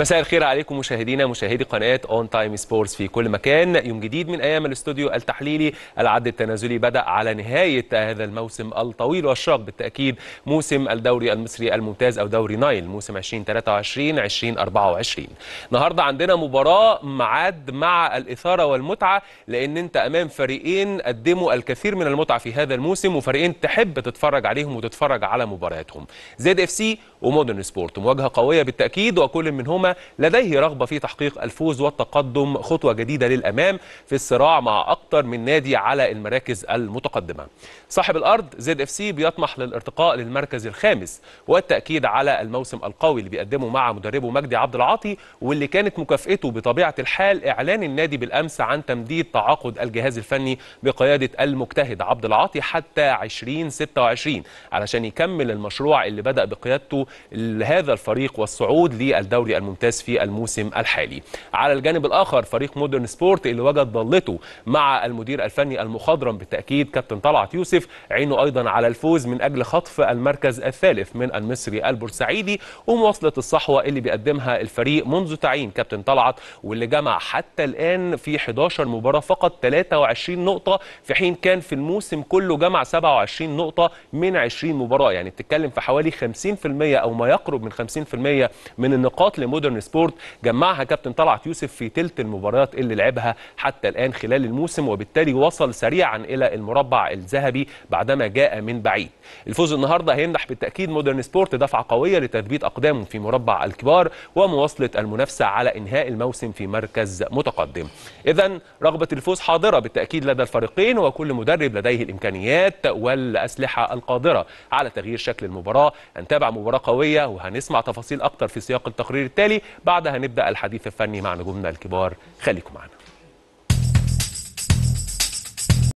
مساء الخير عليكم مشاهدينا مشاهدي قناة اون تايم سبورتس في كل مكان. يوم جديد من أيام الاستوديو التحليلي. العد التنازلي بدأ على نهاية هذا الموسم الطويل. والشاق بالتأكيد موسم الدوري المصري الممتاز أو دوري نايل موسم 2023 2024 النهارده عندنا مباراة معاد مع الإثارة والمتعة لأن أنت أمام فريقين قدموا الكثير من المتعة في هذا الموسم وفريقين تحب تتفرج عليهم وتتفرج على مبارياتهم. زد إف سي ومودرن سبورت مواجهة قوية بالتأكيد وكل منهما لديه رغبة في تحقيق الفوز والتقدم خطوة جديدة للأمام في الصراع مع أكثر من نادي على المراكز المتقدمة. صاحب الأرض زد إف سي بيطمح للارتقاء للمركز الخامس والتأكيد على الموسم القوي اللي بيقدمه مع مدربه مجدي عبد العاطي واللي كانت مكافئته بطبيعة الحال إعلان النادي بالأمس عن تمديد تعاقد الجهاز الفني بقيادة المجتهد عبد العاطي حتى 2026 علشان يكمل المشروع اللي بدأ بقيادته لهذا الفريق والصعود للدوري الممتاز. في الموسم الحالي. على الجانب الآخر فريق مودرن سبورت اللي وجد ضالته مع المدير الفني المخضرم بالتأكيد كابتن طلعت يوسف عينه أيضا على الفوز من أجل خطف المركز الثالث من المصري البورسعيدي ومواصلة الصحوة اللي بيقدمها الفريق منذ تعيين كابتن طلعت واللي جمع حتى الآن في 11 مباراة فقط 23 نقطة في حين كان في الموسم كله جمع 27 نقطة من 20 مباراة. يعني بتتكلم في حوالي 50% أو ما يقرب من 50% من النقاط لمودرن سبورت جمعها كابتن طلعت يوسف في تلت المباريات اللي لعبها حتى الآن خلال الموسم وبالتالي وصل سريعا إلى المربع الذهبي بعدما جاء من بعيد. الفوز النهارده هيمنح بالتأكيد مودرن سبورت دفعة قوية لتثبيت اقدامه في مربع الكبار ومواصلة المنافسة على إنهاء الموسم في مركز متقدم. اذا رغبة الفوز حاضرة بالتأكيد لدى الفريقين وكل مدرب لديه الإمكانيات والأسلحة القادرة. على تغيير شكل المباراة هنتابع مباراة قوية وهنسمع تفاصيل أكتر في سياق التقرير التالي بعدها نبدأ الحديث الفني مع نجومنا الكبار. خليكم معنا.